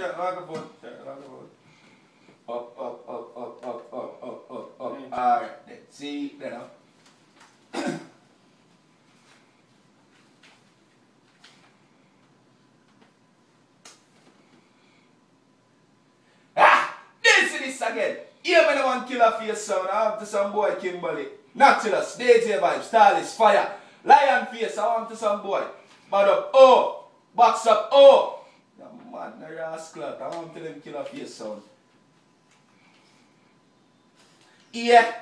Check, rock about, check, rock about. Up, up, up, up, up, up, up, up, up. Mm. Alright, then. See, then up. ah! This is this again. Here the one Killaface sound. I have to some boy Kimberly. Nautilus, DJ Vibes, Starless, Fire. Lion face, I want to some boy. Mad up, oh. Box up, oh. Rascal. I want to them Killaface sound. Yeah,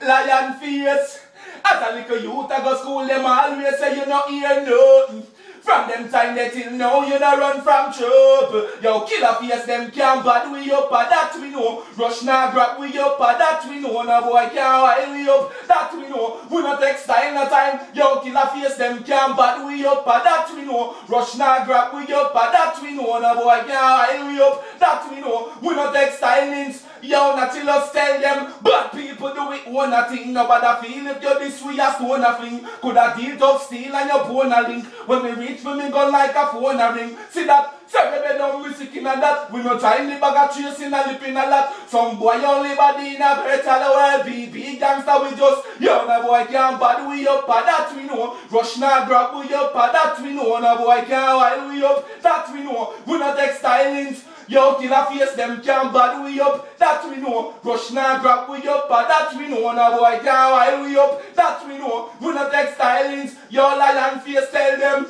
lion face. As a little youth, I go school, them always say you not hear nothing. From them time that till now, you not run from trouble. Yo, Killaface, them can't bad we up, that we know. Rush now grab we up, that we know. No boy can't wild we up, that we know. We not take style no time. Yo, Killaface, them can't we up, and that we know. Rush now grab we up, and that we know. No boy can't we up, that we know. We not take stylings. Yo, not till us tell them, but people do it one a thing. Nobody feel if you this way a stone a fling. Could a deal tough steel and your bone a link. When we reach for me gun like a phone a ring. See that? Say don't be sick in a that. We no try in the bag of chasing a lip in a lot. Some boy only body in a better world. Big gangster we just, yo, no boy can't bad we up, a that we know. Rush now grab we up, a that we know. No boy can't wild we up, that we know. We no take Yo, Killaface, them can't bad we up, that we know. Rush now grab we up, but that we know. No boy can't wild we up, that we know. run take stylings. Yo, lion face, tell them.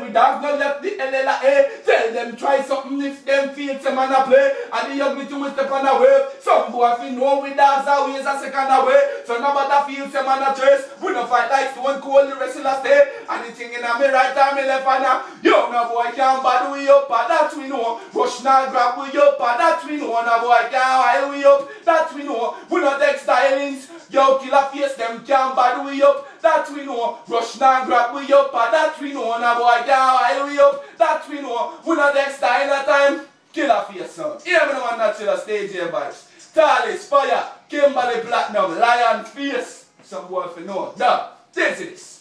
We dog no left the LLA. Tell them try something if them feel some man a play. And the ugly to step on a wave. Some boy fi know we dogs are ways a second away. So nobody feel some man a chase. We no fight like stone cold the wrestler stay. Anything in a me right and me left and a Yo no boy can't bad we up and that we know. Rush now grab we up and that we know. No boy can't wild we up that we know. We no text stylings. Know. Rush now grab we up and that we know. No boy can't wild we up that we know. We no take style at time. Killaface son. Here me the one that chill stage here vibes. Starless, Fire, Kimberly Platinum, Lion Face. Some boy for know. Duh. This is